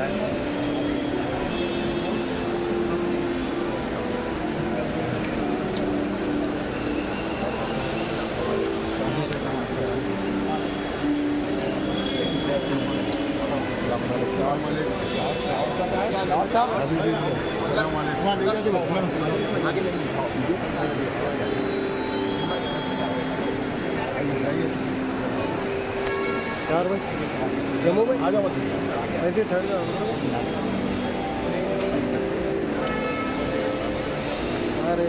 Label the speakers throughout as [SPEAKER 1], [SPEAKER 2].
[SPEAKER 1] đấy Thank you. यार बजे। जम्मू में? आ जाओ ऐसे ठहर जाओ। अरे।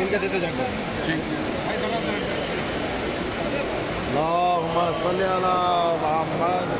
[SPEAKER 2] मिनट देते मिनट एक मिनट एक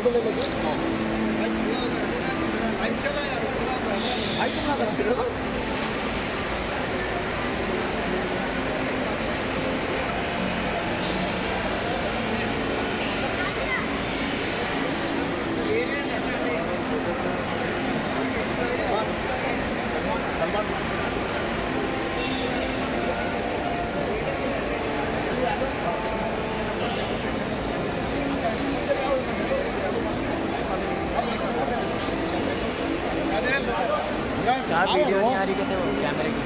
[SPEAKER 1] फ़ोटो ले लो
[SPEAKER 2] चार कैमरे की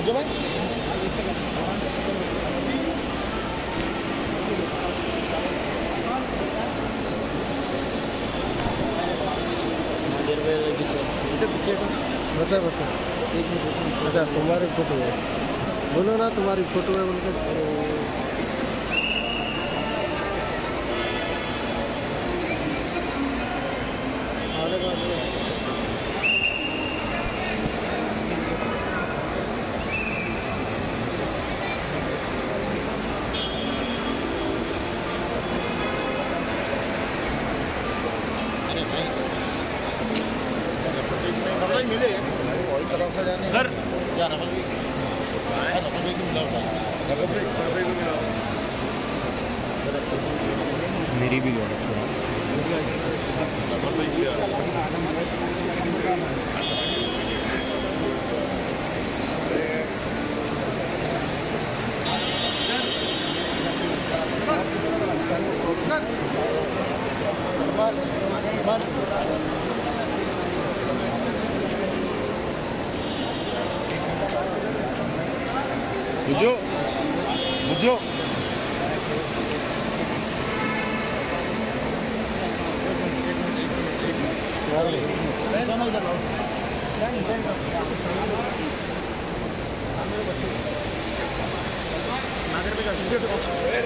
[SPEAKER 1] आजो भाई।
[SPEAKER 2] बता
[SPEAKER 1] बता बता अच्छा तुम्हारी फ़ोटो है बोलो ना तुम्हारी फ़ोटो है बोल के।
[SPEAKER 3] ही मिले।
[SPEAKER 2] घर?
[SPEAKER 3] जा रहा हाँ, रबर ब्रेक भी मिला होता। है।
[SPEAKER 2] मेरी भी गलत से
[SPEAKER 3] रबर ब्रेक भी आ रहा है बुझो? बुझो?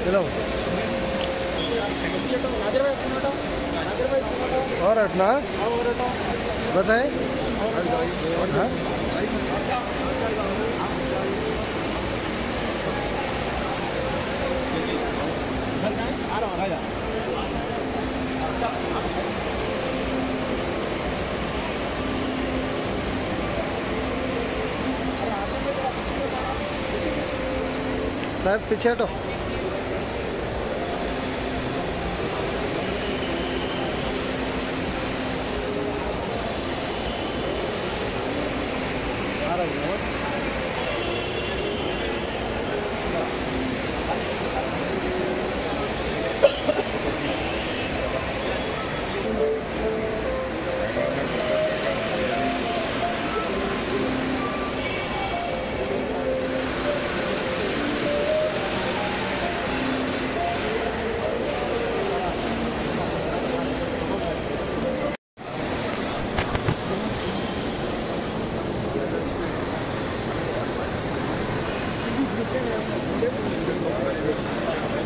[SPEAKER 1] चलो। और हटना बताए हाँ? साहब पीछे हटो। आ रही है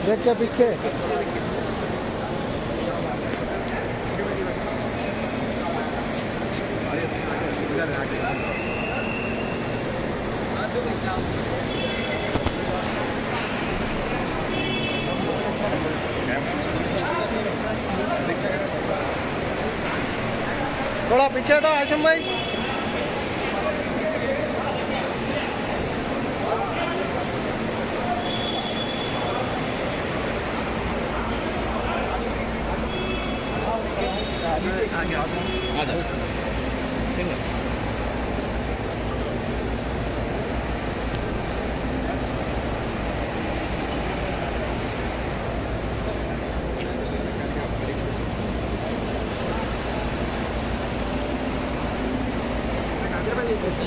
[SPEAKER 1] देख के पीछे। थोड़ा पीछे हटो आशम भाई।
[SPEAKER 3] सिंगल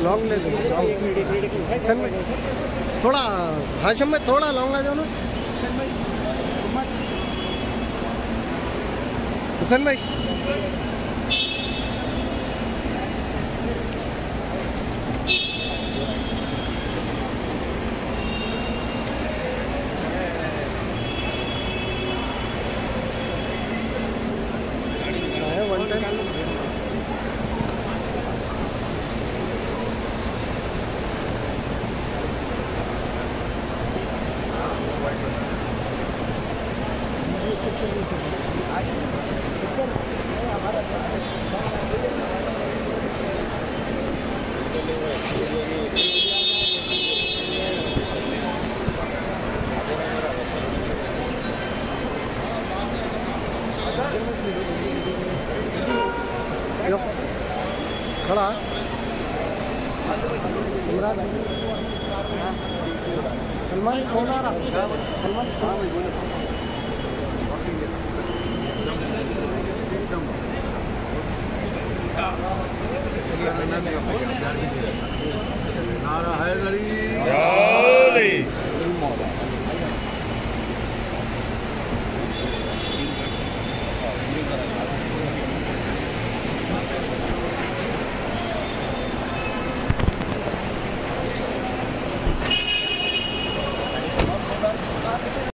[SPEAKER 1] लॉन्ग ले लो लॉन्ग सन में थोड़ा हाशम में थोड़ा लॉन्ग आ जाओ ना हुसैन भाई सलमान फ़ोन आ रहा सलमान
[SPEAKER 3] नारा है। गरीब